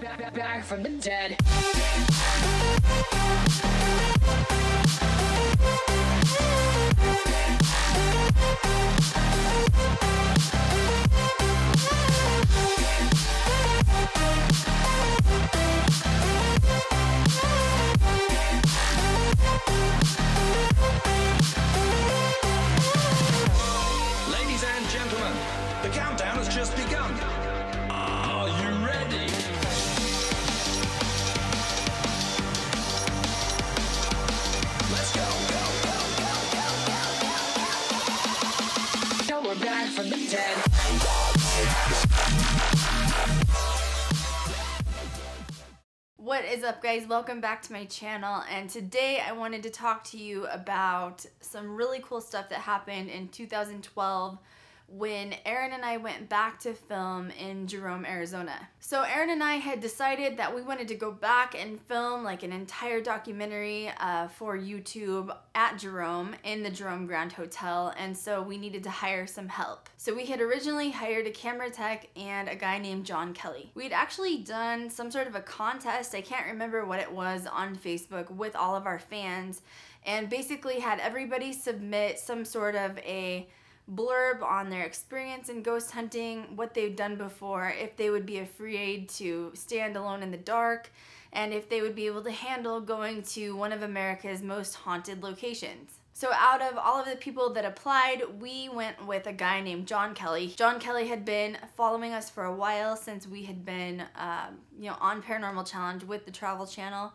Back, back from the dead. Ladies and gentlemen, the countdown has just begun. What is up guys? Welcome back to my channel and today I wanted to talk to you about some really cool stuff that happened in 2012 when Aaron and I went back to film in Jerome, Arizona. So Aaron and I had decided that we wanted to go back and film like an entire documentary uh, for YouTube at Jerome in the Jerome Grand Hotel and so we needed to hire some help. So we had originally hired a camera tech and a guy named John Kelley. We'd actually done some sort of a contest, I can't remember what it was, on Facebook with all of our fans and basically had everybody submit some sort of a blurb on their experience in ghost hunting, what they've done before, if they would be afraid to stand alone in the dark, and if they would be able to handle going to one of America's most haunted locations. So, out of all of the people that applied, we went with a guy named John Kelley. John Kelley had been following us for a while since we had been, um, you know, on Paranormal Challenge with the Travel Channel.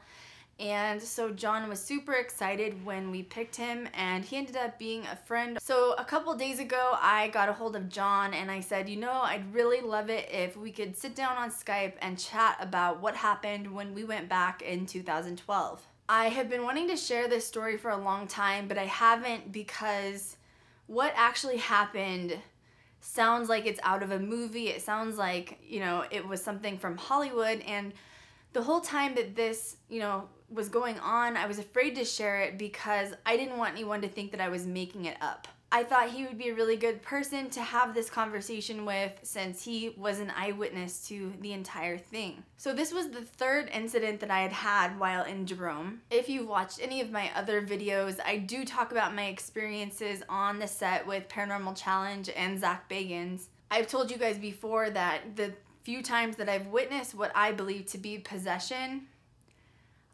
And so John was super excited when we picked him and he ended up being a friend. So a couple days ago, I got a hold of John and I said, you know, I'd really love it if we could sit down on Skype and chat about what happened when we went back in 2012. I have been wanting to share this story for a long time, but I haven't because what actually happened sounds like it's out of a movie. It sounds like, you know, it was something from Hollywood and the whole time that this, you know, was going on, I was afraid to share it because I didn't want anyone to think that I was making it up. I thought he would be a really good person to have this conversation with since he was an eyewitness to the entire thing. So, this was the third incident that I had had while in Jerome. If you've watched any of my other videos, I do talk about my experiences on the set with Paranormal Challenge and Zak Bagans. I've told you guys before that the few times that I've witnessed what I believe to be possession,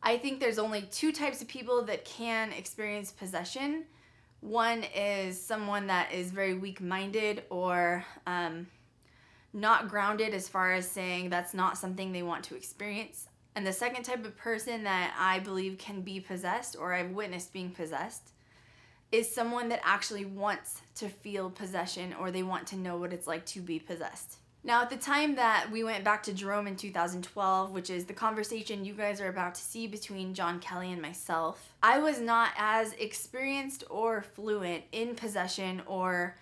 I think there's only two types of people that can experience possession. One is someone that is very weak minded or um, not grounded as far as saying that's not something they want to experience. And the second type of person that I believe can be possessed or I've witnessed being possessed is someone that actually wants to feel possession or they want to know what it's like to be possessed. Now, at the time that we went back to Jerome in 2012, which is the conversation you guys are about to see between John Kelley and myself, I was not as experienced or fluent in possession or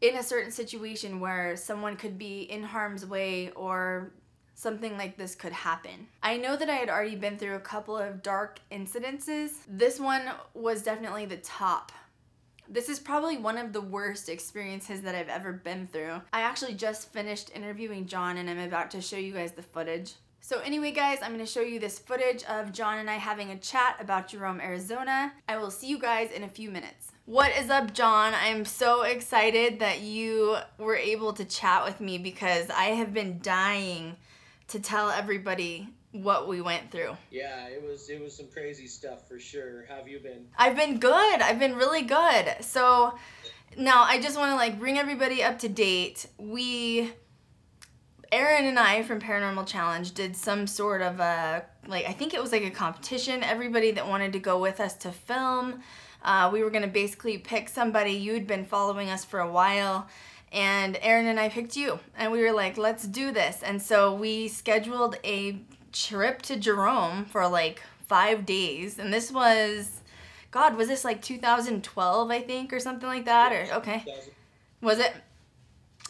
in a certain situation where someone could be in harm's way or something like this could happen. I know that I had already been through a couple of dark incidences. This one was definitely the top this is probably one of the worst experiences that I've ever been through. I actually just finished interviewing John and I'm about to show you guys the footage. So anyway guys, I'm going to show you this footage of John and I having a chat about Jerome, Arizona. I will see you guys in a few minutes. What is up, John? I'm so excited that you were able to chat with me because I have been dying to tell everybody what we went through. Yeah, it was it was some crazy stuff for sure. How have you been? I've been good. I've been really good. So now I just want to like bring everybody up to date. We Aaron and I from Paranormal Challenge did some sort of a like I think it was like a competition. Everybody that wanted to go with us to film, uh, we were gonna basically pick somebody. You'd been following us for a while, and Aaron and I picked you, and we were like, let's do this. And so we scheduled a trip to Jerome for like five days, and this was, God, was this like 2012, I think, or something like that? Or okay, was it?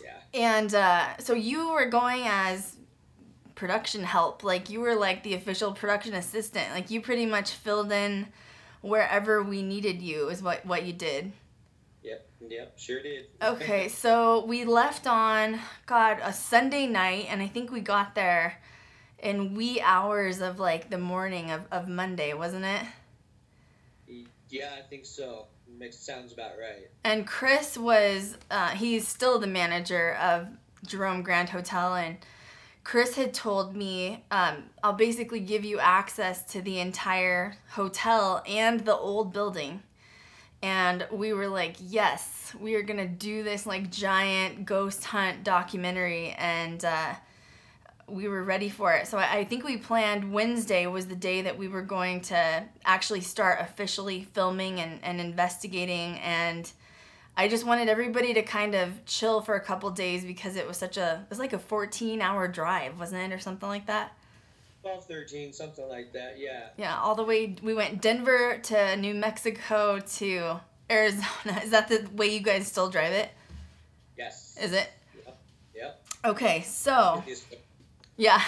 Yeah. And uh, so you were going as production help, like you were like the official production assistant. Like you pretty much filled in wherever we needed you is what what you did. Yep. Yep. Sure did. Okay, so we left on God a Sunday night, and I think we got there. In wee hours of like the morning of, of Monday, wasn't it? Yeah, I think so. Makes sounds about right. And Chris was, uh, he's still the manager of Jerome Grand Hotel. And Chris had told me, um, I'll basically give you access to the entire hotel and the old building. And we were like, yes, we are going to do this like giant ghost hunt documentary. And, uh, we were ready for it. So I think we planned Wednesday was the day that we were going to actually start officially filming and, and investigating. And I just wanted everybody to kind of chill for a couple days because it was such a, it was like a 14 hour drive, wasn't it? Or something like that. 12, 13, something like that, yeah. Yeah, all the way, we went Denver to New Mexico to Arizona. Is that the way you guys still drive it? Yes. Is it? Yep. Yep. Okay, so. Yeah,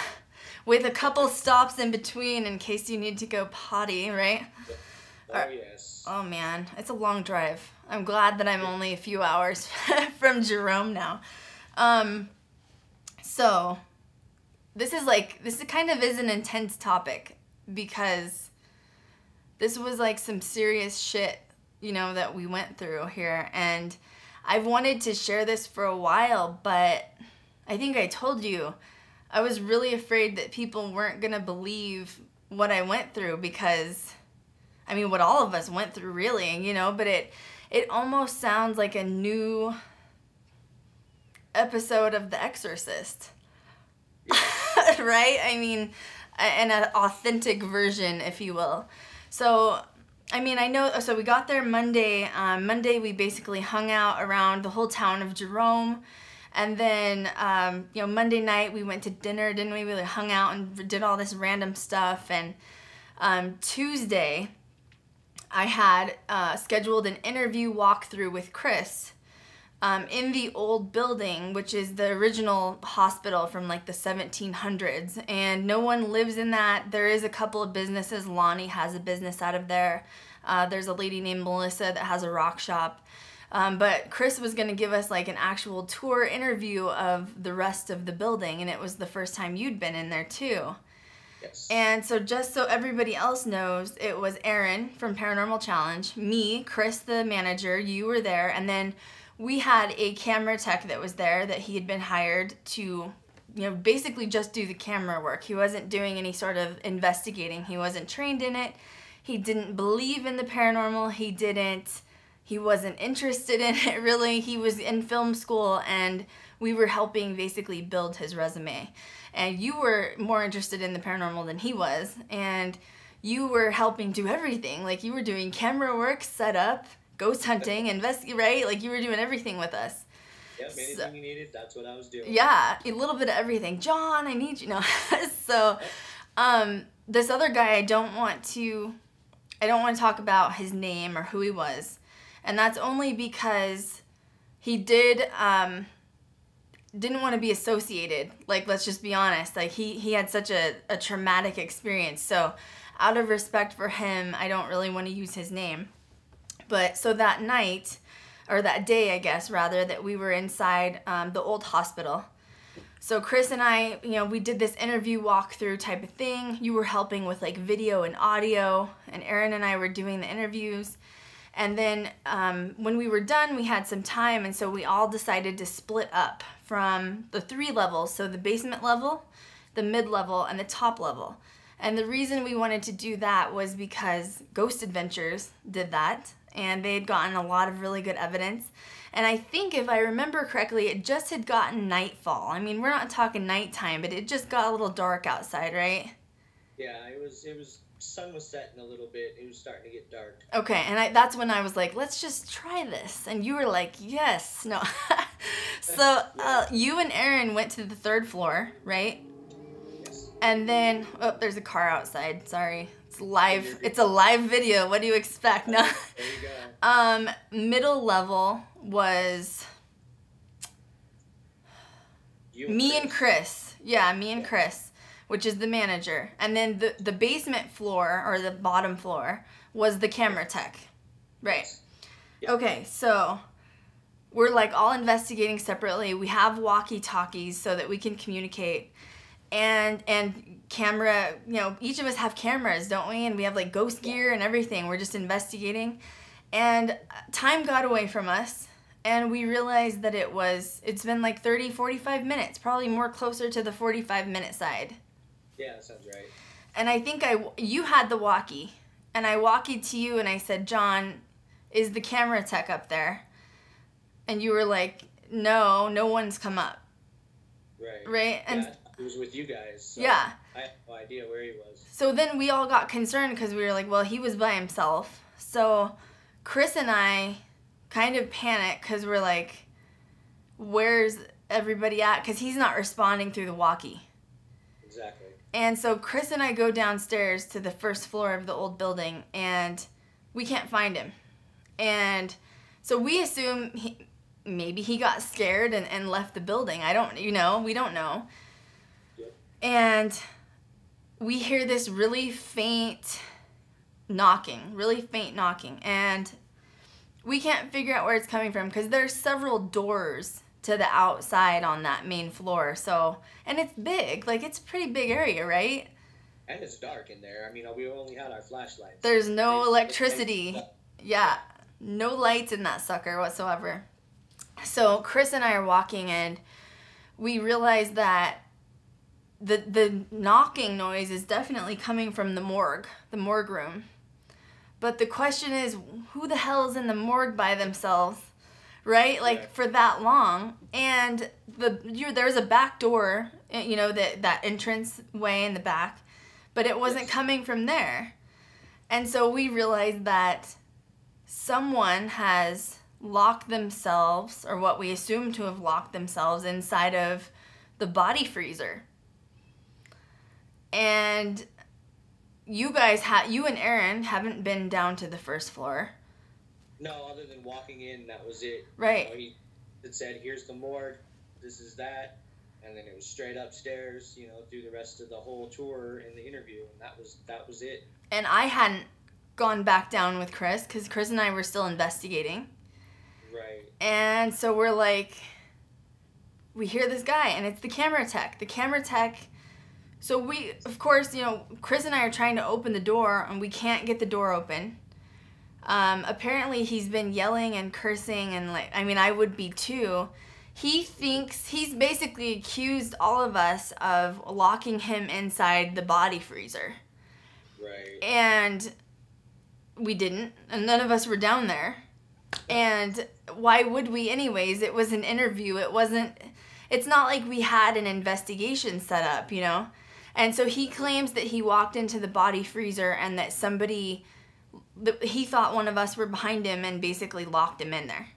with a couple stops in between in case you need to go potty, right? Oh, yes. Oh man, it's a long drive. I'm glad that I'm only a few hours from Jerome now. Um, so, this is like, this is kind of is an intense topic because this was like some serious shit, you know, that we went through here. And I've wanted to share this for a while, but I think I told you I was really afraid that people weren't going to believe what I went through because I mean what all of us went through really, you know, but it it almost sounds like a new episode of The Exorcist. right? I mean, an authentic version, if you will. So, I mean, I know, so we got there Monday. Um, Monday, we basically hung out around the whole town of Jerome. And then, um, you know, Monday night we went to dinner, didn't we? We really hung out and did all this random stuff. And um, Tuesday, I had uh, scheduled an interview walkthrough with Chris um, in the old building, which is the original hospital from like the 1700s. And no one lives in that. There is a couple of businesses. Lonnie has a business out of there. Uh, there's a lady named Melissa that has a rock shop. Um, but Chris was going to give us like an actual tour interview of the rest of the building, and it was the first time you'd been in there too. Yes. And so, just so everybody else knows, it was Aaron from Paranormal Challenge, me, Chris, the manager, you were there, and then we had a camera tech that was there that he had been hired to, you know, basically just do the camera work. He wasn't doing any sort of investigating, he wasn't trained in it, he didn't believe in the paranormal, he didn't he wasn't interested in it really. He was in film school and we were helping basically build his resume. And you were more interested in the paranormal than he was. And you were helping do everything. Like you were doing camera work, setup, ghost hunting, investigate, right? Like you were doing everything with us. Yep, anything so, you needed, that's what I was doing. Yeah, a little bit of everything. John, I need you. No. so, um, this other guy, I don't want to, I don't want to talk about his name or who he was and that's only because he did um, didn't want to be associated. Like, let's just be honest. Like, he he had such a, a traumatic experience. So, out of respect for him, I don't really want to use his name. But so that night, or that day, I guess rather, that we were inside um, the old hospital. So Chris and I, you know, we did this interview walkthrough type of thing. You were helping with like video and audio, and Aaron and I were doing the interviews. And then um, when we were done, we had some time, and so we all decided to split up from the three levels so the basement level, the mid level, and the top level. And the reason we wanted to do that was because Ghost Adventures did that, and they had gotten a lot of really good evidence. And I think if I remember correctly, it just had gotten nightfall. I mean, we're not talking nighttime, but it just got a little dark outside, right? Yeah, it was it was sun was setting a little bit. It was starting to get dark. Okay, and I, that's when I was like, let's just try this. And you were like, yes. No. so uh, you and Aaron went to the third floor, right? Yes. And then, oh, there's a car outside. Sorry. It's live. It's a live video. What do you expect? No. There you go. Um, middle level was You me and Chris. Yeah, me and Chris which is the manager. And then the, the basement floor or the bottom floor was the camera tech. Right. Yep. Okay, so we're like all investigating separately. We have walkie talkies so that we can communicate. and and camera you know each of us have cameras don't we and we have like ghost gear and everything we're just investigating and uh, time got away from us and we realized that it was it's been like 30 45 minutes probably more closer to the 45 minute side Yeah, that sounds right. and i think i you had the walkie and i walkied to you and i said john is the camera tech up there and you were like no no one's come up Right. right and yeah, he was with you guys. So Yeah. I had no idea where he was. So then we all got concerned because we were like, well, he was by himself. So Chris and I kind of panicked because we're like, where's everybody at? Because he's not responding through the walkie. Exactly. And so Chris and I go downstairs to the first floor of the old building and we can't find him. And so we assume he, maybe he got scared and, and left the building. I don't, you know, we don't know. And we hear this really faint knocking, really faint knocking. And we can't figure out where it's coming from because there's several doors to the outside on that main floor. So, and it's big, like it's a pretty big area, right? And it's dark in there. I mean, we only had our flashlights. There's no electricity. Yeah, no lights in that sucker whatsoever. So Chris and I are walking and we realize that the the knocking noise is definitely coming from the morgue, the morgue room. But the question is who the hell is in the morgue by themselves? Right? Like Right. for that long and the you there's a back door, eh, you know, that that entrance way in the back, but it wasn't Yes. coming from there. And so we realized that someone has locked themselves, or what we assume to have locked themselves, inside of the body freezer. And you guys have, you and Aaron haven't been down to the first floor. No, other than walking in, that was it. Right. You know, he it said, "Here's the morgue. This is that," and then it was straight upstairs. You know, through the rest of the whole tour and the interview, and that was that was it. And I hadn't gone back down with Chris because Chris and I were still investigating. Right. And so we're like, we hear this guy, and it's the camera tech. The camera tech. So we, of course, you know, Chris and I are trying to open the door, and we can't get the door open. Um, apparently, he's been yelling and cursing, and like, I mean, I would be too. He thinks he's basically accused all of us of locking him inside the body freezer. Right. and we didn't and none of us were down there. And why would we anyways? It was an interview. It wasn't it's not like we had an investigation set up you know? And so he claims that he walked into the body freezer and that somebody he thought one of us were behind him and basically locked him in there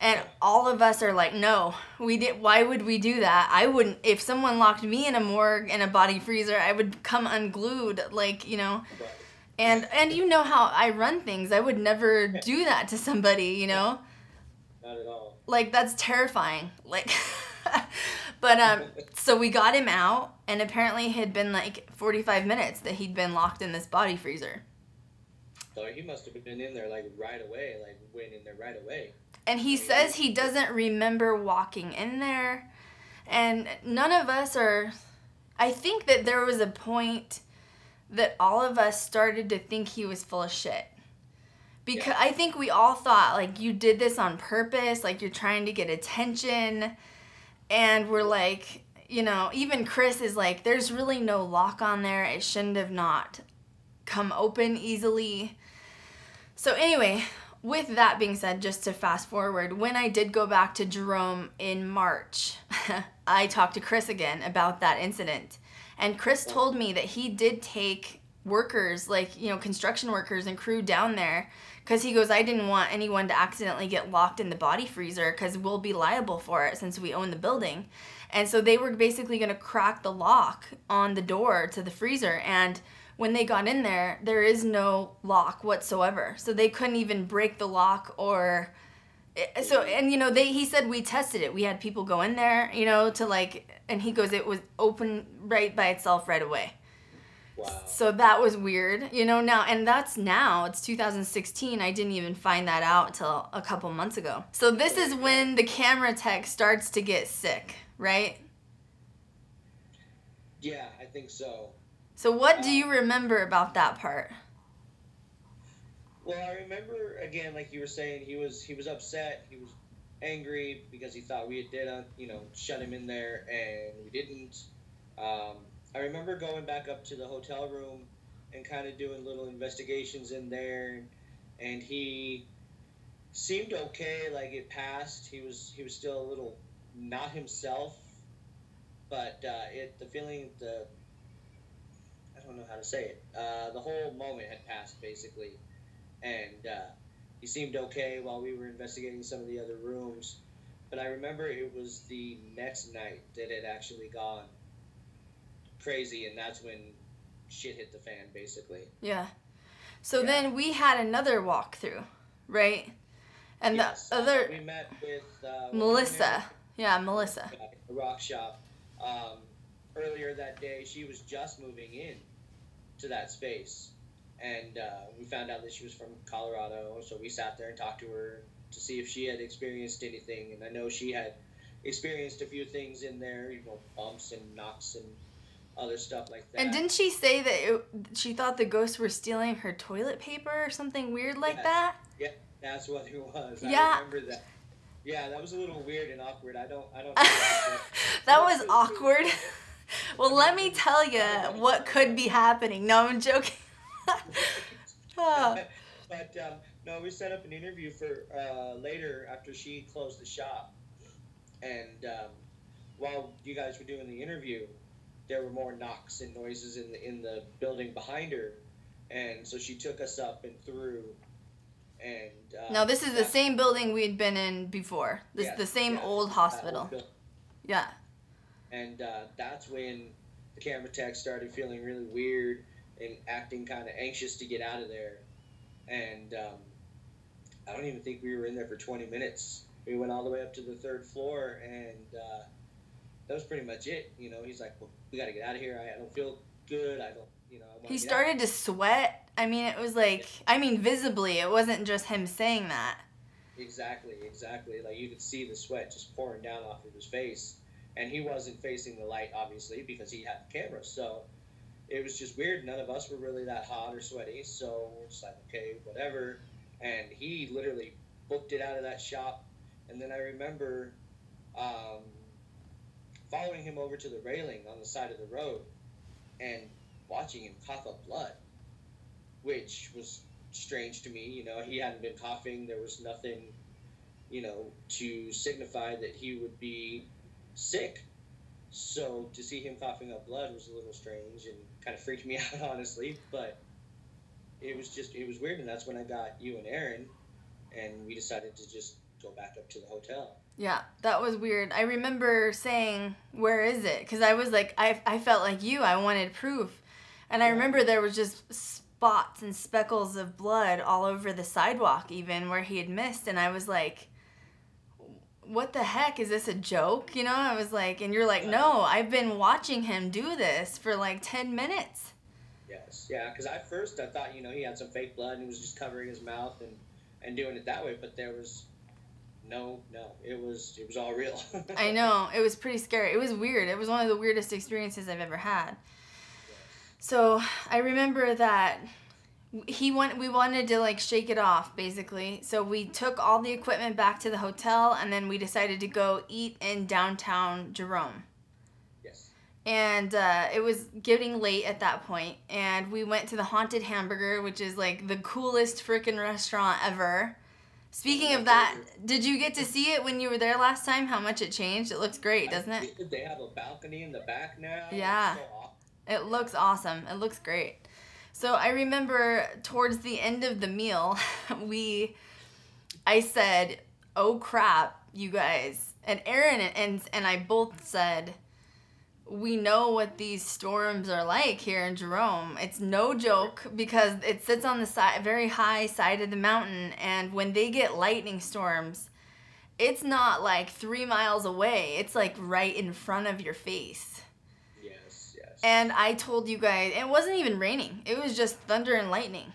and all of us are like no we did why would we do that i wouldn't if someone locked me in a morgue in a body freezer i would come unglued like you know and and you know how I run things. I would never do that to somebody, you know? Not at all. Like that's terrifying. Like But um so we got him out and apparently it had been like 45 minutes that he'd been locked in this body freezer. So he must have been in there like right away. Like went in there right away. And he says he doesn't remember walking in there. And none of us are I think that there was a point that all of us started to think he was full of shit. Because Yeah. I think we all thought like you did this on purpose, like you're trying to get attention. And we're like, you know, even Chris is like, there's really no lock on there. It shouldn't have not come open easily. So anyway, with that being said, just to fast forward, when I did go back to Jerome in March, I talked to Chris again about that incident. And Chris told me that he did take workers, like, you know, construction workers and crew down there because he goes, I didn't want anyone to accidentally get locked in the body freezer because we'll be liable for it since we own the building. And so they were basically going to crack the lock on the door to the freezer. And when they got in there, there is no lock whatsoever. So they couldn't even break the lock or eh, so and you know they he said we tested it. We had people go in there, you know, to like and he goes it was open right by itself right away. Wow. So that was weird, you know. Now, and that's now, it's 2016. I didn't even find that out till a couple months ago. So, this is when the camera tech starts to get sick, right? Yeah, I think so. So what do you remember about that part? Well, I remember again, like you were saying, he was he was upset. He was angry because he thought we did, uh, you know, shut him in there, and we didn't. Um, I remember going back up to the hotel room and kind of doing little investigations in there, and he seemed okay. Like it passed. He was he was still a little not himself, but uh, it the feeling the don't know how to say it. Uh, the whole moment had passed basically and uh, he seemed okay while we were investigating some of the other rooms. But I remember it was the next night that it actually gone crazy, and that's when shit hit the fan, basically. Yeah. So Yeah. then we had another walkthrough, right? And Yes, the other we met with uh, Melissa. Yeah, Melissa. the rock shop um, earlier that day. She was just moving in to that space, and uh, we found out that she was from Colorado. So we sat there and talked to her to see if she had experienced anything, and I know she had experienced a few things in there, you know, bumps and knocks and other stuff like that. And didn't she say that it, she thought the ghosts were stealing her toilet paper or something weird like that? Yeah, that's what it was. Yeah. I remember that. Yeah, that was a little weird and awkward. I don't. I don't. know what that was awkward. Well, let me tell you what could be happening. No, I'm joking. Oh. but um, no, we set up an interview for uh, later after she closed the shop, and um, while you guys were doing the interview, there were more knocks and noises in the in the building behind her, and so she took us up and through, and uh, No, this is the same building we'd been in before. This Yes, the same yes, old hospital. old. Yeah. And uh, that's when the camera tech started feeling really weird and acting kind of anxious to get out of there. And um, I don't even think we were in there for 20 minutes. We went all the way up to the third floor, and uh, that was pretty much it. You know, he's like, well, "We got to get out of here. I, I don't feel good. I don't, you know." He get out." started to sweat. I mean, it was like, I mean, visibly, it wasn't just him saying that. Exactly, exactly. Like you could see the sweat just pouring down off of his face, and he wasn't facing the light, obviously, because he had the camera. So it was just weird. None of us were really that hot or sweaty, so we're just like, okay, whatever. And he literally booked it out of that shop, and then I remember um, following him over to the railing on the side of the road and watching him cough up blood, which was strange to me. You know, he hadn't been coughing. There was nothing, you know, to signify that he would be sick. So to see him coughing up blood was a little strange and kind of freaked me out, honestly. But it was just, it was weird. And that's when I got you and Aaron, and we decided to just go back up to the hotel. Yeah, that was weird. I remember saying, "Where is it?" Because I was like, I, I felt like you. I wanted proof, and I remember there was just spots and speckles of blood all over the sidewalk, even where he had missed, and I was like, "What the heck is this a joke?" You know? I was like, and you're like, "No, I've been watching him do this for like ten minutes." Yes, yeah, because at first I thought, you know, he had some fake blood and he was just covering his mouth and, and doing it that way, but there was no, no, it was it was all real. I know it was pretty scary. It was weird. It was one of the weirdest experiences I've ever had. So I remember that he went. We wanted to like shake it off, basically. So we took all the equipment back to the hotel, and then we decided to go eat in downtown Jerome. yes. And uh, it was getting late at that point, and we went to the Haunted Hamburger, which is like the coolest freaking restaurant ever. Speaking of that, did you get to see it when you were there last time? How much it changed? It looks great, doesn't it? They have a balcony in the back now. Yeah. so awesome. It looks awesome. It looks great. So I remember towards the end of the meal, we, I said, "Oh crap, you guys!" And Aaron and and I both said, "We know what these storms are like here in Jerome. It's no joke because it sits on the side, very high side of the mountain, and when they get lightning storms." It's not like three miles away. It's like right in front of your face. And I told you guys, it wasn't even raining. It was just thunder and lightning.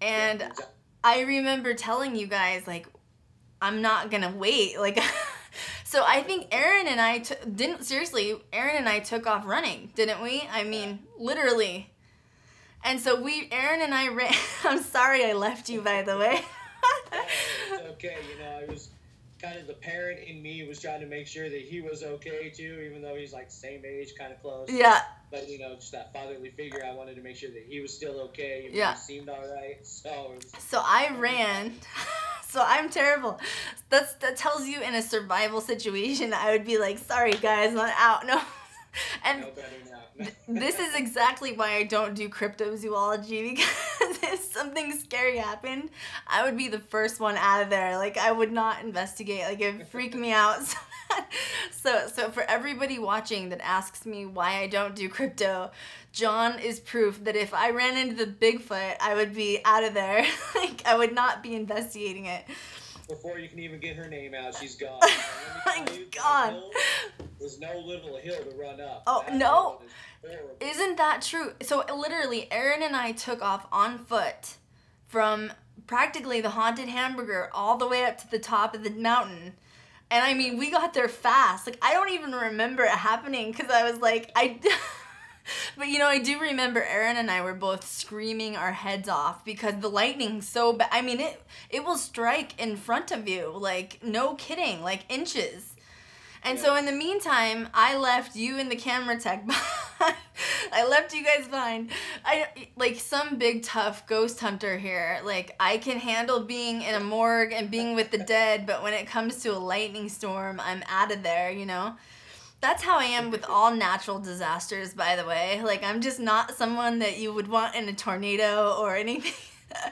And Yeah, exactly. I remember telling you guys, like, I'm not gonna wait. Like, So I think Aaron and I t- didn't seriously. Aaron and I took off running, didn't we? I mean, literally. And so we, Aaron and I ran. I'm sorry I left you, by the way. okay, you know, I was kind of the parent in me was trying to make sure that he was okay too, even though he's like same age, kind of close. yeah, But you know, just that fatherly figure, I wanted to make sure that he was still okay. Even Yeah. He seemed all right. So So I ran. So I'm terrible. That's that tells you in a survival situation I would be like, sorry guys, not out. No. And no better now. this is exactly why I don't do cryptozoology because if something scary happened, I would be the first one out of there. Like I would not investigate. Like it would freak me out. So so for everybody watching that asks me why I don't do crypto, John is proof that if I ran into the Bigfoot, I would be out of there. like I would not be investigating it. Before you can even get her name out, she's gone. My And let me tell you, that God. Was no little hill to run up. Oh, That no. Isn't that true? So literally, Aaron and I took off on foot from practically the haunted hamburger all the way up to the top of the mountain. And I mean, we got there fast. Like I don't even remember it happening because I was like, I. but you know, I do remember Aaron and I were both screaming our heads off because the lightning so bad. I mean, it it will strike in front of you, like no kidding, like inches. And so in the meantime, I left you and the camera tech behind. I left you guys behind. I like some big tough ghost hunter here. Like I can handle being in a morgue and being with the dead, but when it comes to a lightning storm, I'm out of there, you know? That's how I am with all natural disasters, by the way. Like I'm just not someone that you would want in a tornado or anything.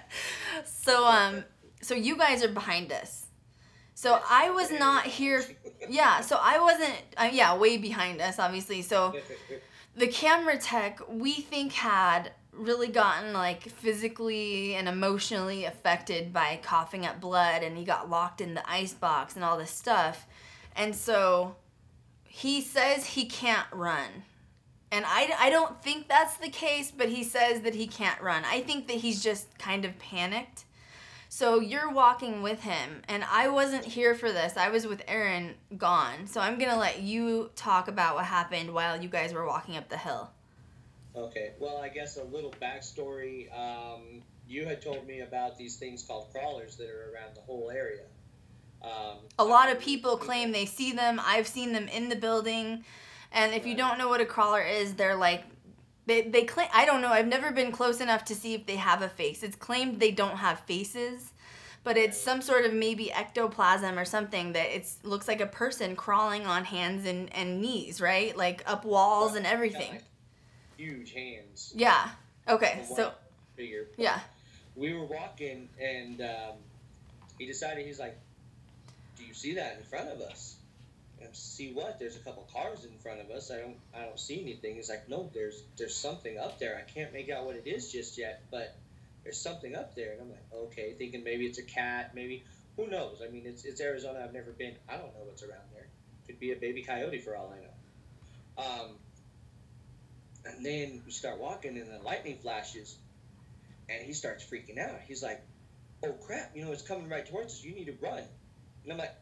so um so you guys are behind us. So I was not here yeah, so I wasn't, uh, yeah, way behind us, obviously. So the camera tech, we think, had really gotten like physically and emotionally affected by coughing up blood, and he got locked in the ice box and all this stuff. And so he says he can't run. And I, I don't think that's the case, but he says that he can't run. I think that he's just kind of panicked. So you're walking with him, and I wasn't here for this. I was with Aaron gone. So I'm gonna let you talk about what happened while you guys were walking up the hill. Okay, well, I guess a little backstory. Um, you had told me about these things called crawlers that are around the whole area. Um, A lot of people claim they see them. I've seen them in the building. And if you don't know what a crawler is, they're like they they claim I don't know. I've never been close enough to see if they have a face. It's claimed they don't have faces, but it's some sort of maybe ectoplasm or something that it looks like a person crawling on hands and, and knees, right? Like up walls and everything. like Huge hands. Yeah. Okay. So bigger. yeah. we were walking and um, he decided he's like do you see that in front of us see what there's a couple cars in front of us i don't i don't see anything he's like no there's there's something up there i can't make out what it is just yet but there's something up there and i'm like okay thinking maybe it's a cat maybe who knows i mean it's, it's arizona i've never been i don't know what's around there could be a baby coyote for all i know um, and then we start walking and the lightning flashes and he starts freaking out. He's like, "Oh crap! You know it's coming right towards us. You need to run." And I'm like,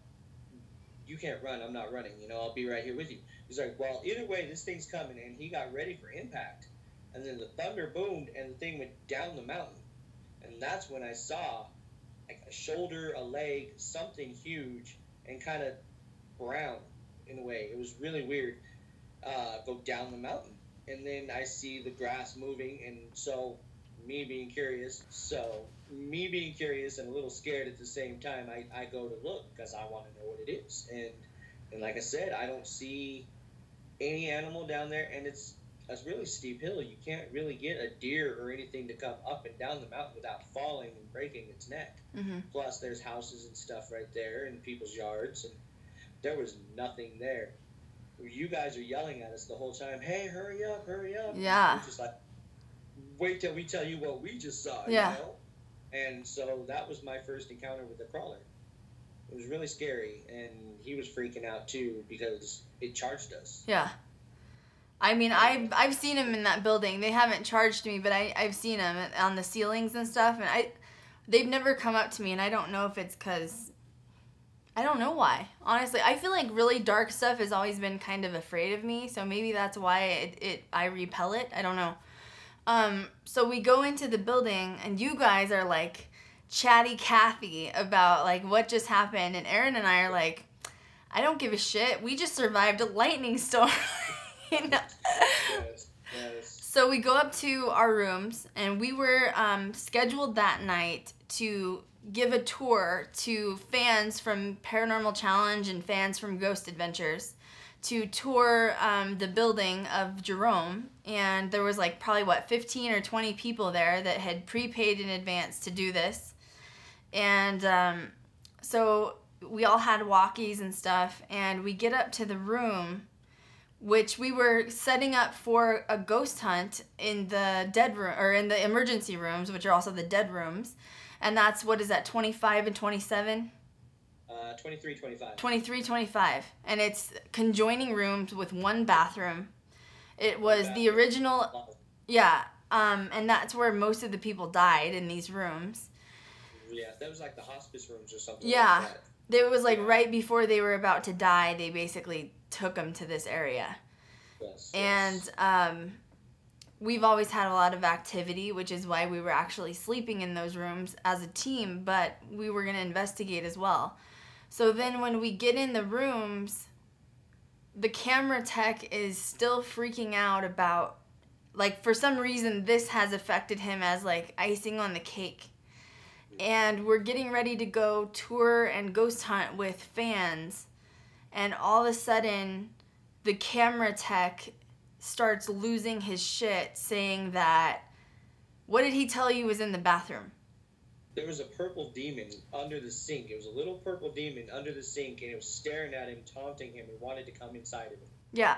"You can't run. I'm not running. You know I'll be right here with you." He's like, "Well, either way, this thing's coming." And he got ready for impact. And then the thunder boomed, and the thing went down the mountain. And that's when I saw like a shoulder, a leg, something huge, and kind of brown in a way. It was really weird. Uh, go down the mountain, and then I see the grass moving, and so me being curious. So me being curious and a little scared at the same time, I, I go to look because I want to know what it is. And and like I said, I don't see any animal down there, and it's a really steep hill. You can't really get a deer or anything to come up and down the mountain without falling and breaking its neck. hmm Plus, there's houses and stuff right there, and people's yards, and there was nothing there. You guys are yelling at us the whole time. Hey, hurry up, hurry up! Yeah. We're just like, wait till we tell you what we just saw. Yeah. You know? And so that was my first encounter with the crawler. It was really scary, and he was freaking out too because it charged us. Yeah. I mean, I've I've seen him in that building. They haven't charged me, but I I've seen him on the ceilings and stuff, and I they've never come up to me, and I don't know if it's because I don't know why. Honestly, I feel like really dark stuff has always been kind of afraid of me, so maybe that's why it, it I repel it. I don't know. Um, so we go into the building and you guys are like chatty Cathy about like what just happened and Aaron and I are like I don't give a shit. We just survived a lightning storm. you know? Yes, yes. So we go up to our rooms, and we were um, scheduled that night to give a tour to fans from Paranormal Challenge and fans from Ghost Adventures to tour um, the building of Jerome. And there was like probably what 15 or 20 people there that had prepaid in advance to do this. And um, so we all had walkies and stuff, and we get up to the room which we were setting up for a ghost hunt in the dead room or in the emergency rooms, which are also the dead rooms. And that's what is that 25 and 27? Uh, 23, 25. 23, 25. And it's conjoining rooms with one bathroom. It was the original, yeah. Um, and that's where most of the people died in these rooms. Yeah, that was like the hospice rooms or something. Yeah. Like that. It was like Yeah. right before they were about to die, they basically took them to this area. Yes, and yes. um, we've always had a lot of activity, which is why we were actually sleeping in those rooms as a team, but we were going to investigate as well. So then when we get in the rooms, the camera tech is still freaking out about, like, for some reason, this has affected him as, like, icing on the cake. And we're getting ready to go tour and ghost hunt with fans. And all of a sudden, the camera tech starts losing his shit saying that what did he tell you was in the bathroom There was a purple demon under the sink. It was a little purple demon under the sink, and it was staring at him, taunting him, and wanted to come inside of him. yeah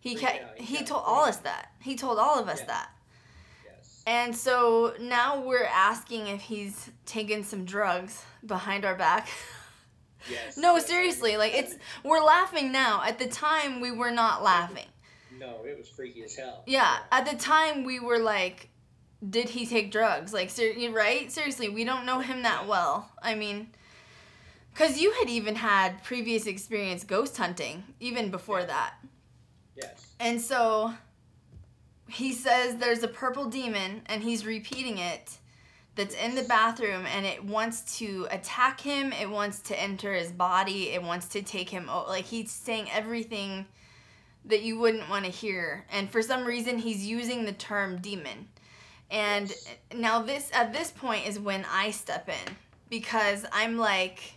he ca- out, he he told all us that he told all of us Yeah. that Yes. and so now we're asking if he's taken some drugs behind our back Yes. no seriously like it's we're laughing now at the time we were not laughing No, it was freaky as hell. Yeah, at the time we were like, did he take drugs? Like, ser- you- right? Seriously, we don't know him that well. I mean, because you had even had previous experience ghost hunting even before that. Yes. And so he says there's a purple demon and he's repeating it that's in the bathroom and it wants to attack him, it wants to enter his body, it wants to take him o- like he's saying everything that you wouldn't want to hear. And for some reason he's using the term demon. And Yes. now this at this point is when I step in because I'm like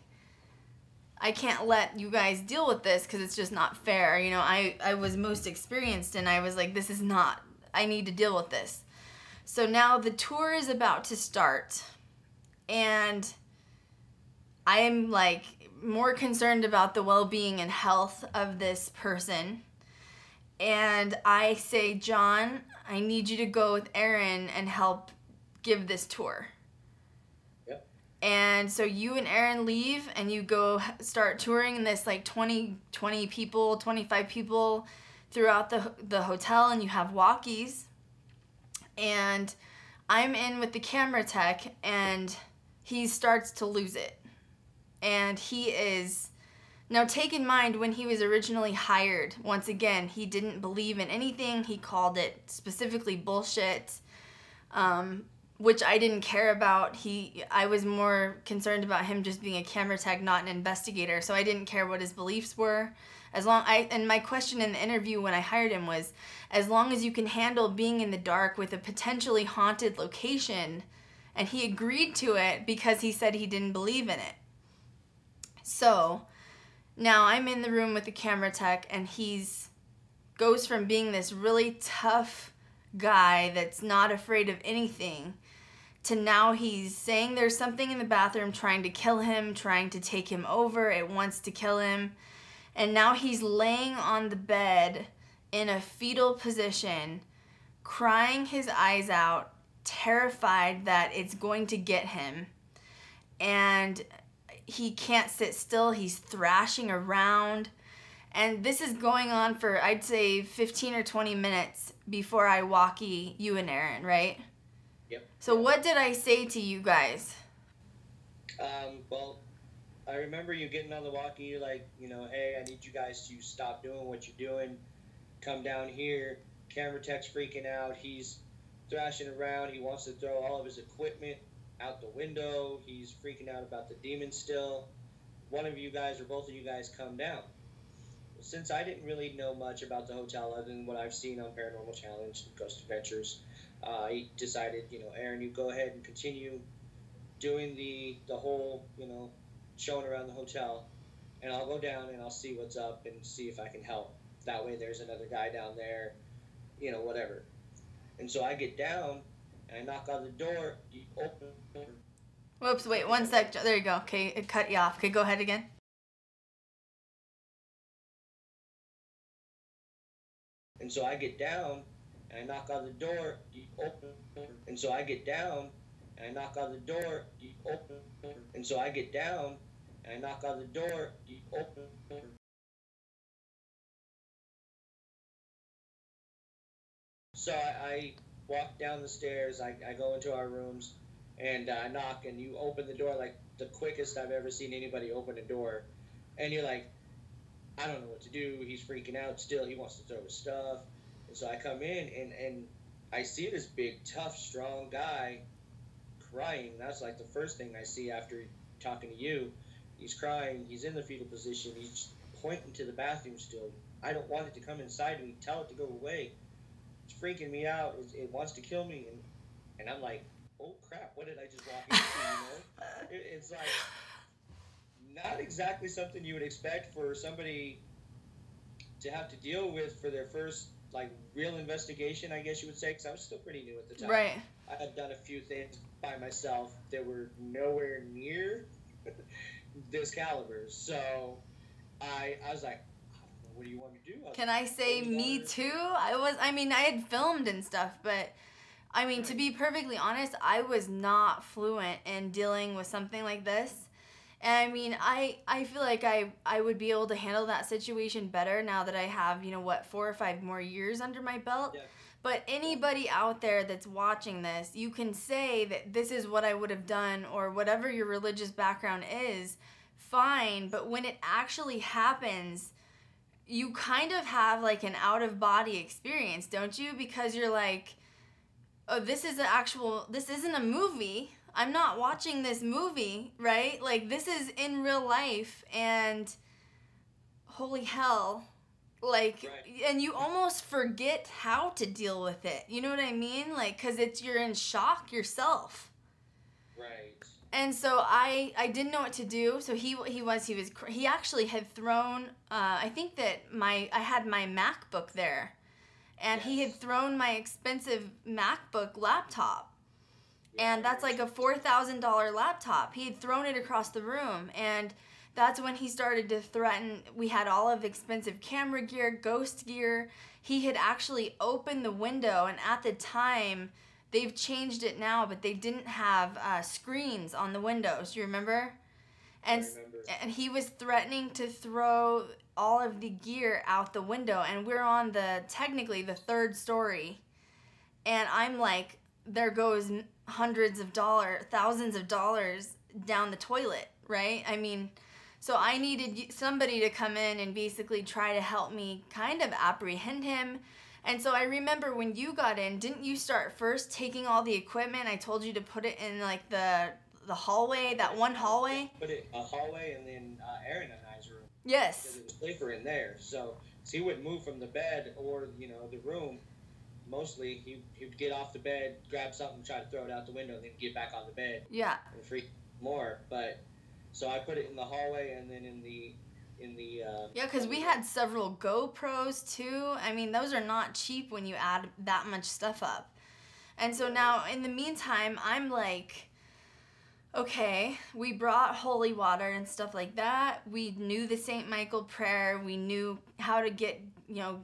I can't let you guys deal with this because it's just not fair. You know, I, I was most experienced and I was like, this is not, I need to deal with this. So now the tour is about to start and I am like more concerned about the well being and health of this person. And I say, John, I need you to go with Aaron and help give this tour. Yep. And so you and Aaron leave and you go start touring this like 20, 20 people, 25 people throughout the, the hotel and you have walkies. And I'm in with the camera tech and he starts to lose it. And he is now take in mind when he was originally hired, once again, he didn't believe in anything. He called it specifically bullshit. Um, which I didn't care about. He I was more concerned about him just being a camera tech, not an investigator. So I didn't care what his beliefs were. As long I and my question in the interview when I hired him was as long as you can handle being in the dark with a potentially haunted location and he agreed to it because he said he didn't believe in it. So, now I'm in the room with the camera tech and he's goes from being this really tough guy that's not afraid of anything to now he's saying there's something in the bathroom trying to kill him, trying to take him over, it wants to kill him. And now he's laying on the bed in a fetal position, crying his eyes out, terrified that it's going to get him. And he can't sit still, he's thrashing around. And this is going on for, I'd say, 15 or 20 minutes before I walkie you and Aaron, right? Yep. So, what did I say to you guys? Um, well, I remember you getting on the walkie. You're like, you know, hey, I need you guys to stop doing what you're doing. Come down here. Camera tech's freaking out. He's thrashing around. He wants to throw all of his equipment out the window. He's freaking out about the demon still. One of you guys or both of you guys come down. Since I didn't really know much about the hotel other than what I've seen on Paranormal Challenge and Ghost Adventures, uh, I decided, you know, Aaron, you go ahead and continue doing the the whole, you know, showing around the hotel, and I'll go down and I'll see what's up and see if I can help. That way, there's another guy down there, you know, whatever. And so I get down and I knock on the door. You open. the door. Whoops, wait one sec. There you go. Okay, it cut you off. Okay, go ahead again. And so I get down and I knock on the door. You open. the door. And so I get down and I knock on the door. You open. the door. And so I get down and I knock on the door. You open. the door. So I, I walk down the stairs. I, I go into our rooms and uh, I knock and you open the door like the quickest I've ever seen anybody open a door. And you're like, I don't know what to do. He's freaking out still. He wants to throw his stuff. And so I come in and, and I see this big, tough, strong guy crying. That's like the first thing I see after talking to you. He's crying. He's in the fetal position. He's pointing to the bathroom still. I don't want it to come inside me. Tell it to go away. It's freaking me out. It, it wants to kill me. And, and I'm like, oh crap, what did I just walk into? You know? It, it's like not exactly something you would expect for somebody to have to deal with for their first like real investigation, I guess you would say, because I was still pretty new at the time. Right. I had done a few things by myself that were nowhere near this caliber. So I, I was like, I don't know, what do you want to do? Can I say "What do you me too? I was I mean, I had filmed and stuff, but I mean, to be perfectly honest, I was not fluent in dealing with something like this. And I mean, I I feel like I I would be able to handle that situation better now that I have, you know, what, 4 or 5 more years under my belt. Yeah. But anybody out there that's watching this, you can say that this is what I would have done or whatever your religious background is, fine, but when it actually happens, you kind of have like an out of body experience, don't you? Because you're like, oh, this is an actual, this isn't a movie. I'm not watching this movie, right? Like, this is in real life, and holy hell. Like, Right. and you almost forget how to deal with it. You know what I mean? Like, because it's, you're in shock yourself Right. And so I I didn't know what to do. So he he was he was he actually had thrown. Uh, I think that my I had my MacBook there, and he had thrown my expensive MacBook laptop, Yeah, and that's like a four thousand dollar laptop. He had thrown it across the room, and that's when he started to threaten. We had all of expensive camera gear, ghost gear. He had actually opened the window, and at the time, they've changed it now, but they didn't have uh, screens on the windows. You remember? And remember. and he was threatening to throw all of the gear out the window, and we're on the technically the third story, and I'm like, there goes hundreds of dollars, thousands of dollars down the toilet, right? I mean, so I needed somebody to come in and basically try to help me kind of apprehend him. And so I remember when you got in, didn't you start first taking all the equipment? I told you to put it in like the the hallway, that one hallway. Put it a hallway and then uh, Aaron and I's room. Yes. because it was sleeper in there. So, so he wouldn't move from the bed or you know the room. Mostly, he he would get off the bed, grab something, try to throw it out the window, and then get back on the bed Yeah. and freak more. But so I put it in the hallway and then in the in the. Uh, Yeah, because we had several GoPros too. I mean, those are not cheap when you add that much stuff up. And so now, in the meantime, I'm like, okay, we brought holy water and stuff like that. We knew the St. Michael prayer. We knew how to get, you know,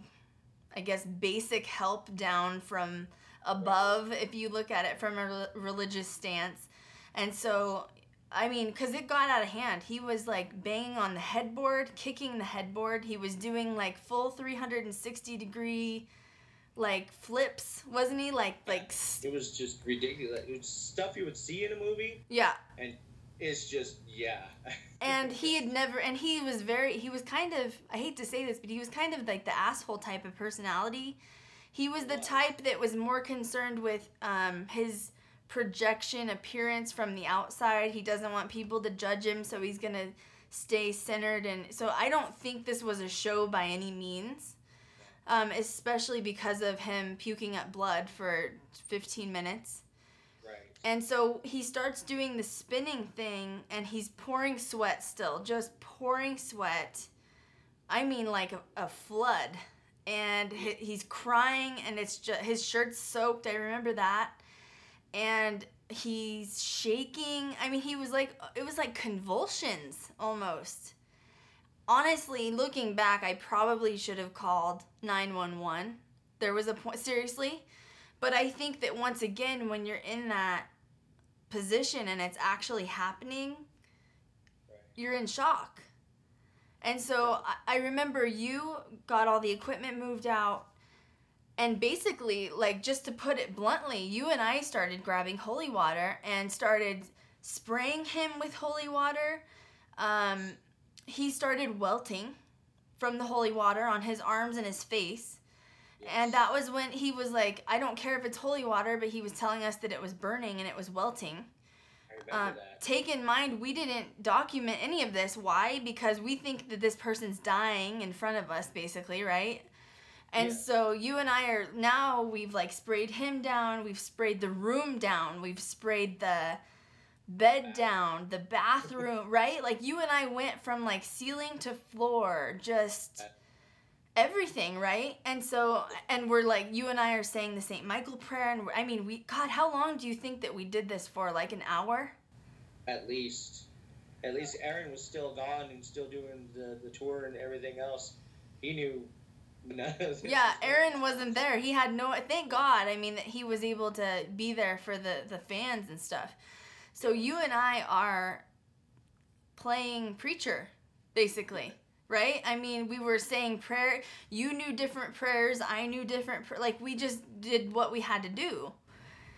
I guess basic help down from above if you look at it from a religious stance. And so, I mean, because it got out of hand. He was like banging on the headboard, kicking the headboard. He was doing like full 360 degree like flips, wasn't he? Like, like, it was just ridiculous. It was stuff you would see in a movie, yeah, And It's just yeah. and he had never and he was very he was kind of i hate to say this but he was kind of like the asshole type of personality he was the type that was more concerned with um, his projection appearance from the outside he doesn't want people to judge him so he's gonna stay centered and so i don't think this was a show by any means um, especially because of him puking up blood for 15 minutes right. and so he starts doing the spinning thing and he's pouring sweat still, just pouring sweat. I mean, like a, a flood. And he, he's crying and it's just his shirt's soaked. I remember that. And he's shaking. I mean, he was like, it was like convulsions almost. Honestly, looking back, I probably should have called 911. There was a point, seriously. But I think that once again, when you're in that position and it's actually happening, you're in shock. And so I, I remember you got all the equipment moved out. And basically, like, just to put it bluntly, you and I started grabbing holy water and started spraying him with holy water. Um, he started welting from the holy water on his arms and his face. And that was when he was like, I don't care if it's holy water, but he was telling us that it was burning and it was welting. That. take in mind, we didn't document any of this. Why? Because we think that this person's dying in front of us, basically, right? And Yeah. so you and I are now, we've like sprayed him down, we've sprayed the room down, we've sprayed the bed down, the bathroom, right? Like you and I went from like ceiling to floor, just everything, right? And so, and we're like, you and I are saying the St. Michael prayer. And we're, I mean, we, God, how long do you think that we did this for? Like an hour? At least, at least Aaron was still gone and still doing the, the tour and everything else. He knew. Yeah, Aaron wasn't there. He had no, thank God, I mean, that he was able to be there for the, the fans and stuff. So you and I are playing preacher, basically. Right? I mean, we were saying prayer. You knew different prayers. I knew different. Pr- like, we just did what we had to do.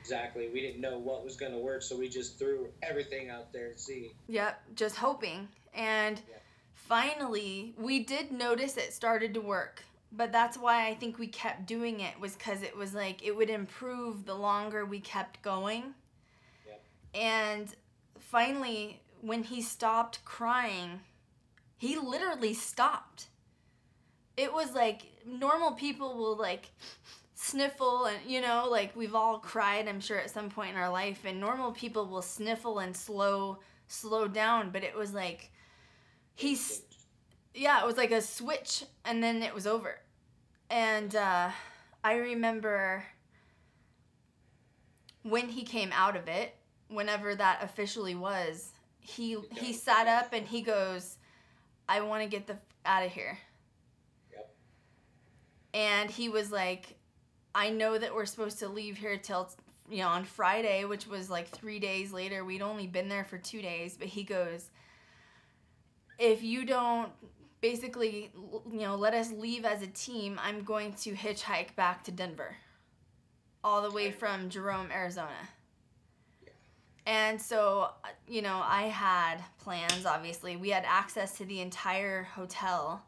Exactly. We didn't know what was going to work, so we just threw everything out there to see. Yep, just hoping. And Yeah. finally, we did notice it started to work. But that's why I think we kept doing it was cuz it was like it would improve the longer we kept going. Yep. And finally, when he stopped crying, he literally stopped. It was like normal people will like sniffle and you know like we've all cried i'm sure at some point in our life and normal people will sniffle and slow slow down but it was like he's yeah it was like a switch and then it was over. And uh, i remember when he came out of it whenever that officially was he he sat up and he goes i want to get the f- out of here. Yep. and he was like i know that we're supposed to leave here till you know on friday which was like three days later. We'd only been there for two days. But he goes if you don't basically you know let us leave as a team i'm going to hitchhike back to denver. All the way from jerome arizona. And so you know i had plans obviously. We had access to the entire hotel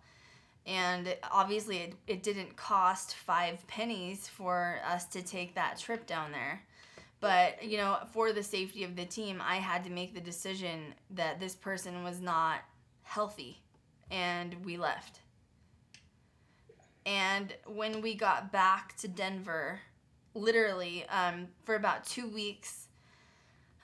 and obviously it, it didn't cost five pennies for us to take that trip down there. But you know for the safety of the team i had to make the decision that this person was not healthy and we left. And when we got back to denver literally um, for about two weeks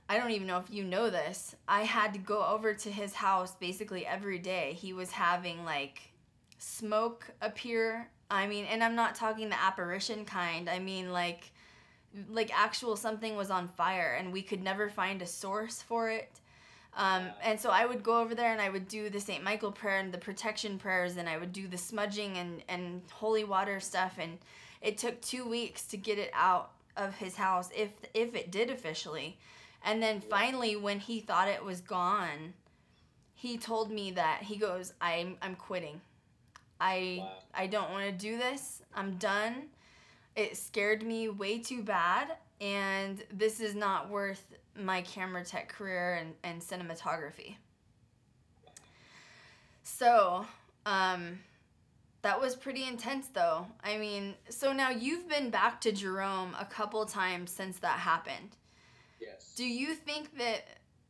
i don't even know if you know this i had to go over to his house basically every day. He was having like smoke appear. I mean and i'm not talking the apparition kind. I mean like like actual something was on fire and we could never find a source for it um, and so I would go over there and I would do the St. Michael prayer and the protection prayers and I would do the smudging and, and holy water stuff. And it took two weeks to get it out of his house, if, if it did officially. And then finally, when he thought it was gone, he told me that he goes, I'm, I'm quitting. I, Wow. I don't want to do this. I'm done. it scared me way too bad, and this is not worth my camera tech career and, and cinematography. So, um, that was pretty intense though. I mean, so now you've been back to Jerome a couple times since that happened. Yes. Do you think that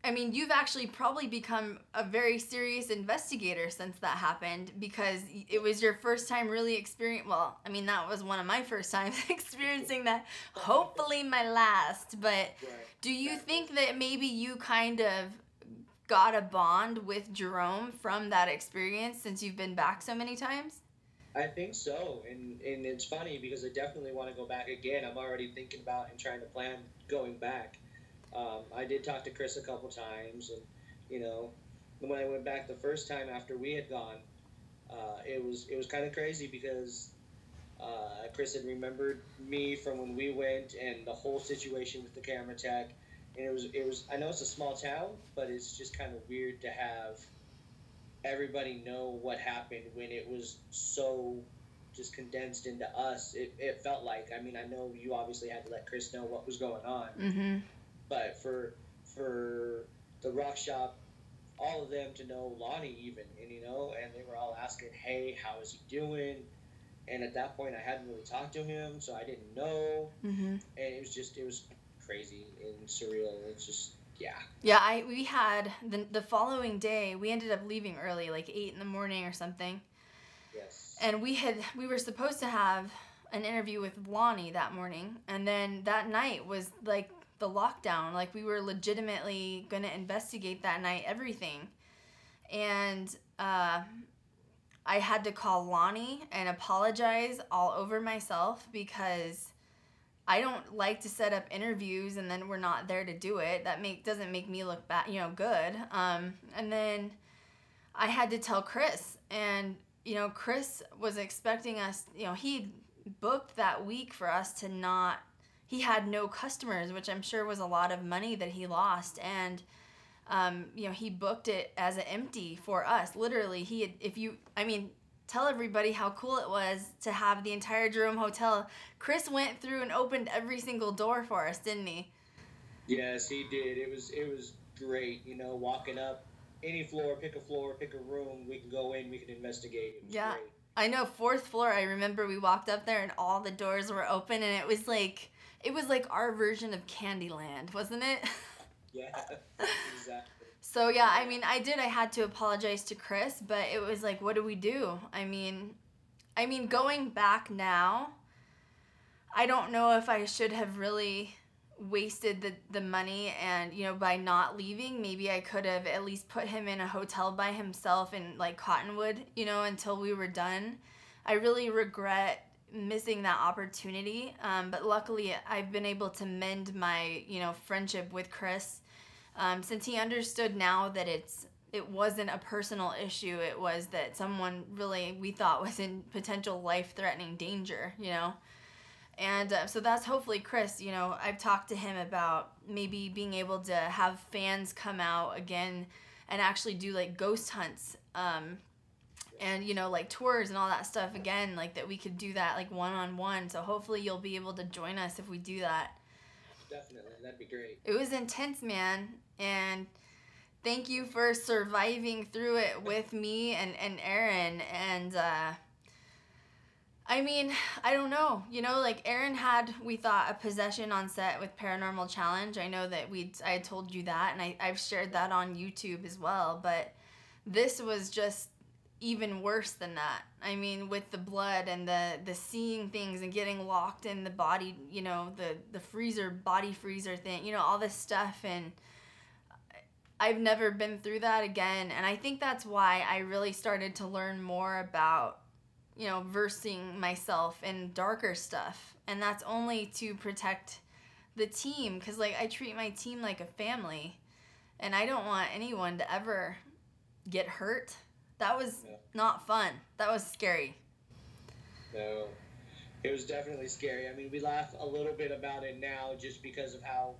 I mean, you've actually probably become a very serious investigator since that happened because it was your first time really experiencing. well, I mean, that was one of my first times experiencing that. Hopefully my last, but Right. do you think that maybe you kind of got a bond with Jerome from that experience since you've been back so many times? I think so, and and it's funny because I definitely want to go back again. I'm already thinking about and trying to plan going back. Um, I did talk to Chris a couple times, and you know, when I went back the first time after we had gone, uh, it was it was kind of crazy because uh, Chris had remembered me from when we went and the whole situation with the camera tech, and it was it was I know it's a small town, but it's just kind of weird to have everybody know what happened when it was so just condensed into us. It, it felt like. I mean, I know you obviously had to let Chris know what was going on, Mm-hmm. But for for the rock shop, all of them to know Lonnie even, and you know, and they were all asking, "Hey, how is he doing?" And at that point, I hadn't really talked to him, so I didn't know, Mm-hmm. and it was just it was crazy and surreal. It's just yeah, Yeah, I we had the the following day. We ended up leaving early, like eight in the morning or something. yes, And we had we were supposed to have an interview with Lonnie that morning, and then that night was like the lockdown. Like we were legitimately gonna investigate that night everything, and uh, I had to call Lonnie and apologize all over myself because. I don't like to set up interviews and then we're not there to do it. That make doesn't make me look bad, you know, good. Um, and then I had to tell Chris, and you know, Chris was expecting us. You know, he booked that week for us to not. He had no customers, which I'm sure was a lot of money that he lost, and um, you know, he booked it as an empty for us. Literally, he had. If you, I mean, tell everybody how cool it was to have the entire Jerome Hotel. Chris went through and opened every single door for us, didn't he? Yes, he did. It was it was great. You know, walking up any floor, pick a floor, pick a room. We can go in. We can investigate. Yeah. great. I know fourth floor. I remember we walked up there and all the doors were open, and it was like it was like our version of Candyland, wasn't it? Yeah, exactly. so yeah, I mean, I did. I had to apologize to Chris, but it was like, what do we do? I mean, I mean, going back now, I don't know if I should have really wasted the, the money and you know by not leaving maybe i could have at least put him in a hotel by himself in like cottonwood you know until we were done i really regret missing that opportunity um, but luckily i've been able to mend my you know friendship with chris um, since he understood now that it's it wasn't a personal issue it was that someone really we thought was in potential life threatening danger you know and uh, so that's hopefully Chris. You know, I've talked to him about maybe being able to have fans come out again and actually do like ghost hunts. Um, and you know, like tours and all that stuff again, like that we could do that like one on one. So hopefully you'll be able to join us if we do that. Definitely, that'd be great. It was intense, man. And thank you for surviving through it with me and, and Aaron. And uh, I mean, I don't know. You know, like Aaron had, we thought, a possession on set with Paranormal Challenge. I know that we I told you that, and I, I've shared that on YouTube as well. But this was just even worse than that. I mean, with the blood and the the seeing things and getting locked in the body, you know, the the freezer body freezer thing, you know, all this stuff and I've never been through that again and I think that's why I really started to learn more about you know, versing myself in darker stuff. And that's only to protect the team cuz like I treat my team like a family and I don't want anyone to ever get hurt. That was Yeah. not fun. That was scary. No, it was definitely scary. I mean, we laugh a little bit about it now just because of how,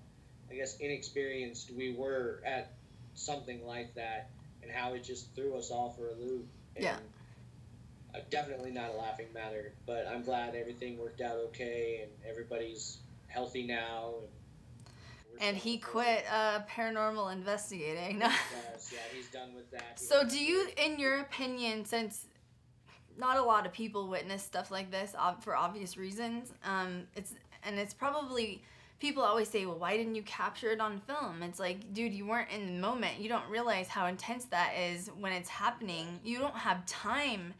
I guess, inexperienced we were at something like that, and how it just threw us all for a loop. And, Yeah. uh, definitely not a laughing matter. But I'm glad everything worked out okay and everybody's healthy now. And, And he quit uh, paranormal investigating. Yeah, he's done with that. He so, do you, in your opinion, since not a lot of people witness stuff like this for obvious reasons, um, it's and it's probably people always say, well, why didn't you capture it on film? It's like, dude, you weren't in the moment. You don't realize how intense that is when it's happening. You don't have time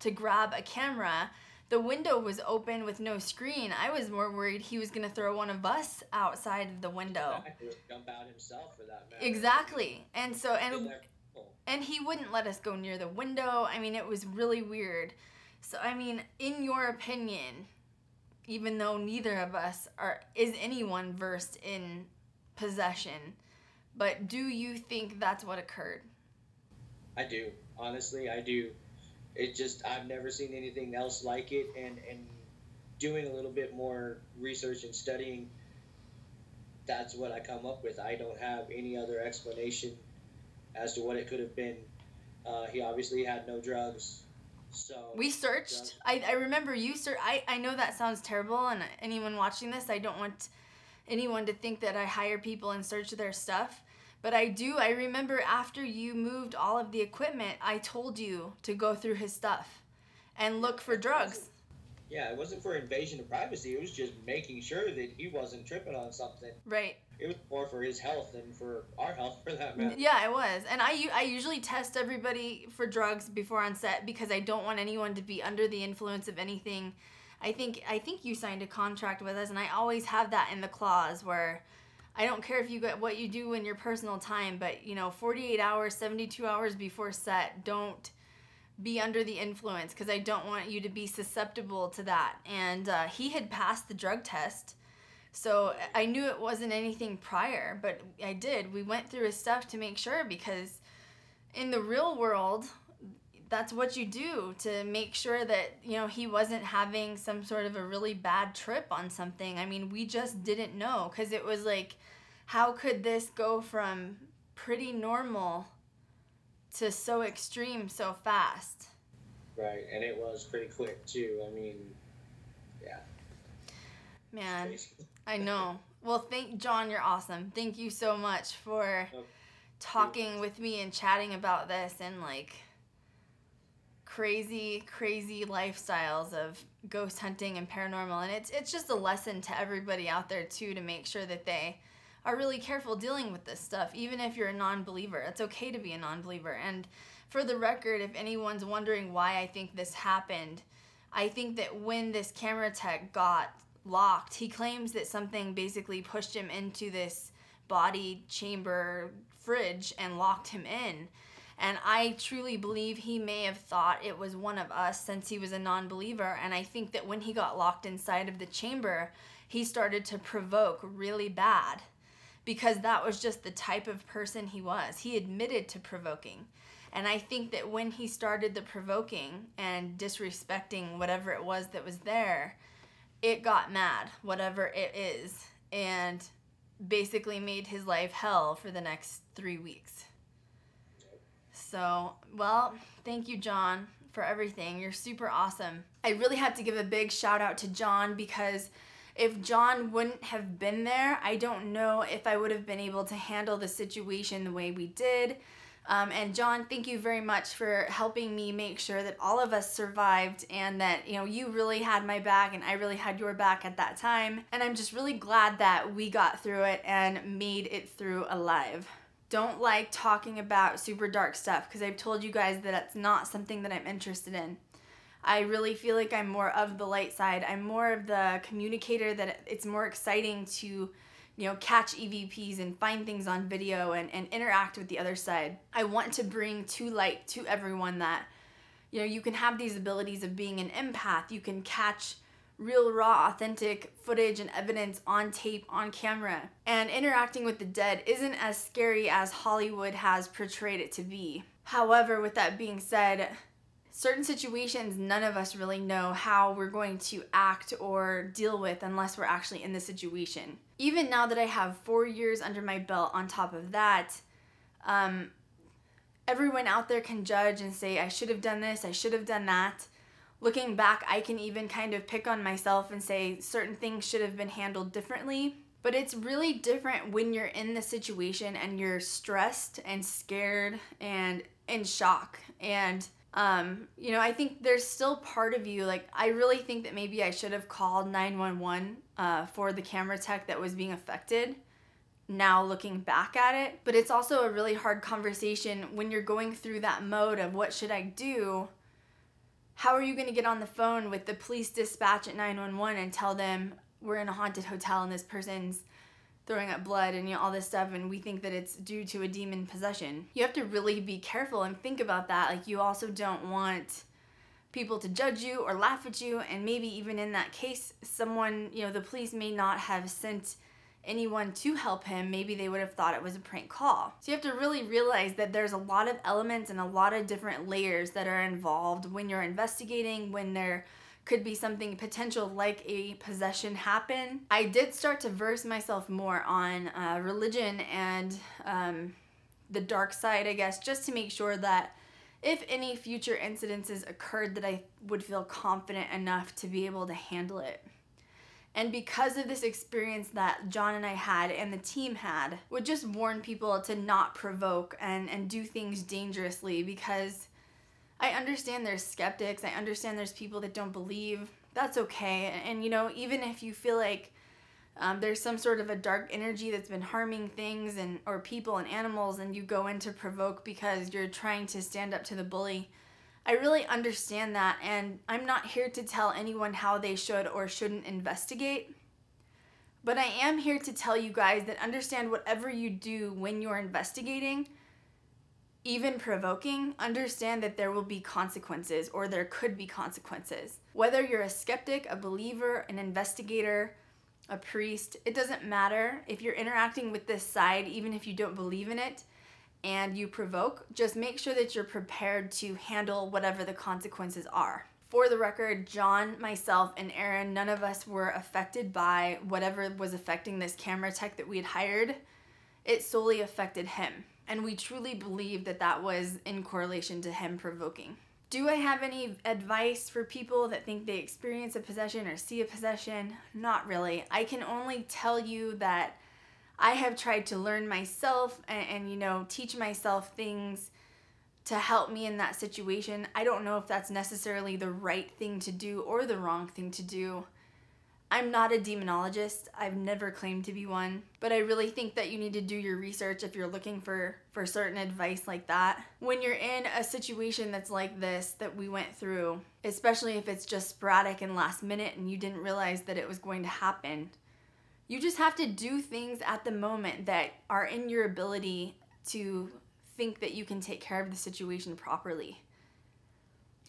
to grab a camera. The window was open with no screen. I was more worried he was gonna throw one of us outside the window. Exactly, jump out himself for that matter. Exactly. And so and and he wouldn't let us go near the window. I mean, it was really weird. So I mean, in your opinion, even though neither of us are is anyone versed in possession, but do you think that's what occurred? I do. Honestly, I do. It just I've never seen anything else like it and and doing a little bit more research and studying that's what I come up with. I don't have any other explanation as to what it could have been. Uh, he obviously had no drugs. So We searched. I, I remember you search. I, I know that sounds terrible, and anyone watching this, I don't want anyone to think that I hire people and search their stuff. But I do. I remember after you moved all of the equipment, I told you to go through his stuff and look for drugs. Yeah, it wasn't for invasion of privacy. It was just making sure that he wasn't tripping on something. Right. It was more for his health than for our health, for that matter. Yeah, it was. And I, I usually test everybody for drugs before on set because I don't want anyone to be under the influence of anything. I think I think you signed a contract with us and I always have that in the clause where I don't care if you get what you do in your personal time, but you know, 48 hours, 72 hours before set, don't be under the influence because I don't want you to be susceptible to that. And uh, he had passed the drug test. So I knew it wasn't anything prior, but I did. We went through his stuff to make sure because in the real world, that's what you do to make sure that, you know, he wasn't having some sort of a really bad trip on something. I mean, we just didn't know because it was like, how could this go from pretty normal to so extreme so fast? Right, and it was pretty quick too. I mean, yeah. Man. I know. Well, thank John, you're awesome. Thank you so much for Oh, talking with me and chatting about this and like crazy crazy lifestyles of ghost hunting and paranormal and it's it's just a lesson to everybody out there too to make sure that they are really careful dealing with this stuff even if you're a non-believer. It's okay to be a non-believer and for the record if anyone's wondering why I think this happened, I think that when this camera tech got locked, he claims that something basically pushed him into this body chamber fridge and locked him in. And I truly believe he may have thought it was one of us since he was a non believer. And I think that when he got locked inside of the chamber, he started to provoke really bad because that was just the type of person he was. He admitted to provoking. And I think that when he started the provoking and disrespecting whatever it was that was there, it got mad, whatever it is, and basically made his life hell for the next three weeks. So, well, thank you, John, for everything. You're super awesome. I really have to give a big shout out to John because if John wouldn't have been there, I don't know if I would have been able to handle the situation the way we did. Um, and John, thank you very much for helping me make sure that all of us survived and that, you know, you really had my back and I really had your back at that time. And I'm just really glad that we got through it and made it through alive. Don't like talking about super dark stuff because I've told you guys that it's not something that I'm interested in. I really feel like I'm more of the light side. I'm more of the communicator that it's more exciting to, you know, catch EVPs and find things on video and, and interact with the other side. I want to bring to light to everyone that, you know, you can have these abilities of being an empath. You can catch real, raw, authentic footage and evidence on tape, on camera. And interacting with the dead isn't as scary as Hollywood has portrayed it to be. However, with that being said, certain situations none of us really know how we're going to act or deal with unless we're actually in the situation. Even now that I have four years under my belt on top of that, um, everyone out there can judge and say, I should have done this, I should have done that. looking back, I can even kind of pick on myself and say certain things should have been handled differently. But it's really different when you're in the situation and you're stressed and scared and in shock. And, um, you know, I think there's still part of you, like, I really think that maybe I should have called 911 uh, for the camera tech that was being affected now looking back at it. But it's also a really hard conversation when you're going through that mode of what should I do? How are you going to get on the phone with the police dispatch at 911 and tell them we're in a haunted hotel and this person's throwing up blood and you know all this stuff and we think that it's due to a demon possession. You have to really be careful and think about that. Like you also don't want people to judge you or laugh at you and maybe even in that case someone, you know, the police may not have sent anyone to help him, maybe they would have thought it was a prank call. So you have to really realize that there's a lot of elements and a lot of different layers that are involved when you're investigating, when there could be something potential like a possession happen. I did start to verse myself more on uh, religion and um, the dark side, I guess, just to make sure that if any future incidences occurred that I would feel confident enough to be able to handle it. And because of this experience that John and I had and the team had, would just warn people to not provoke and, and do things dangerously because I understand there's skeptics. I understand there's people that don't believe. That's okay. And, and you know, even if you feel like um, there's some sort of a dark energy that's been harming things and or people and animals and you go in to provoke because you're trying to stand up to the bully, I really understand that, and I'm not here to tell anyone how they should or shouldn't investigate. But I am here to tell you guys that understand whatever you do when you're investigating, even provoking, understand that there will be consequences or there could be consequences. Whether you're a skeptic, a believer, an investigator, a priest, it doesn't matter. If you're interacting with this side, even if you don't believe in it, and you provoke, just make sure that you're prepared to handle whatever the consequences are. For the record, John, myself, and Aaron, none of us were affected by whatever was affecting this camera tech that we had hired. It solely affected him. And we truly believe that that was in correlation to him provoking. Do I have any advice for people that think they experience a possession or see a possession? Not really. I can only tell you that I have tried to learn myself and, and, you know, teach myself things to help me in that situation. I don't know if that's necessarily the right thing to do or the wrong thing to do. I'm not a demonologist. I've never claimed to be one, but I really think that you need to do your research if you're looking for for certain advice like that. When you're in a situation that's like this that we went through, especially if it's just sporadic and last minute and you didn't realize that it was going to happen, you just have to do things at the moment that are in your ability to think that you can take care of the situation properly.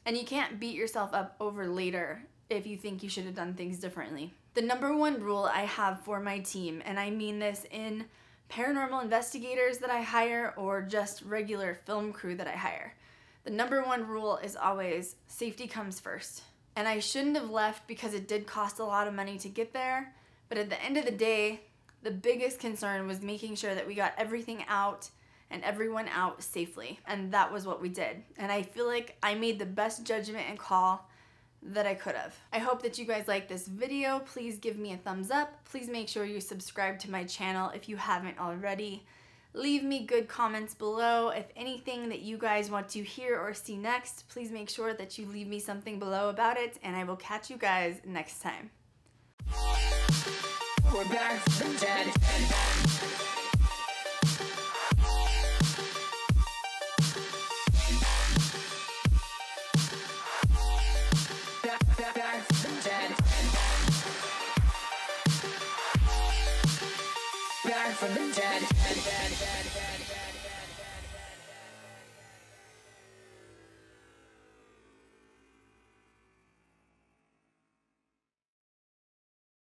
And you can't beat yourself up over later if you think you should have done things differently. The number one rule I have for my team, and I mean this in paranormal investigators that I hire or just regular film crew that I hire, the number one rule is always safety comes first. And I shouldn't have left because it did cost a lot of money to get there but at the end of the day, the biggest concern was making sure that we got everything out and everyone out safely. And that was what we did. And I feel like I made the best judgment and call that I could have. I hope that you guys like this video. Please give me a thumbs up. Please make sure you subscribe to my channel if you haven't already. Leave me good comments below. If anything that you guys want to hear or see next, please make sure that you leave me something below about it and I will catch you guys next time.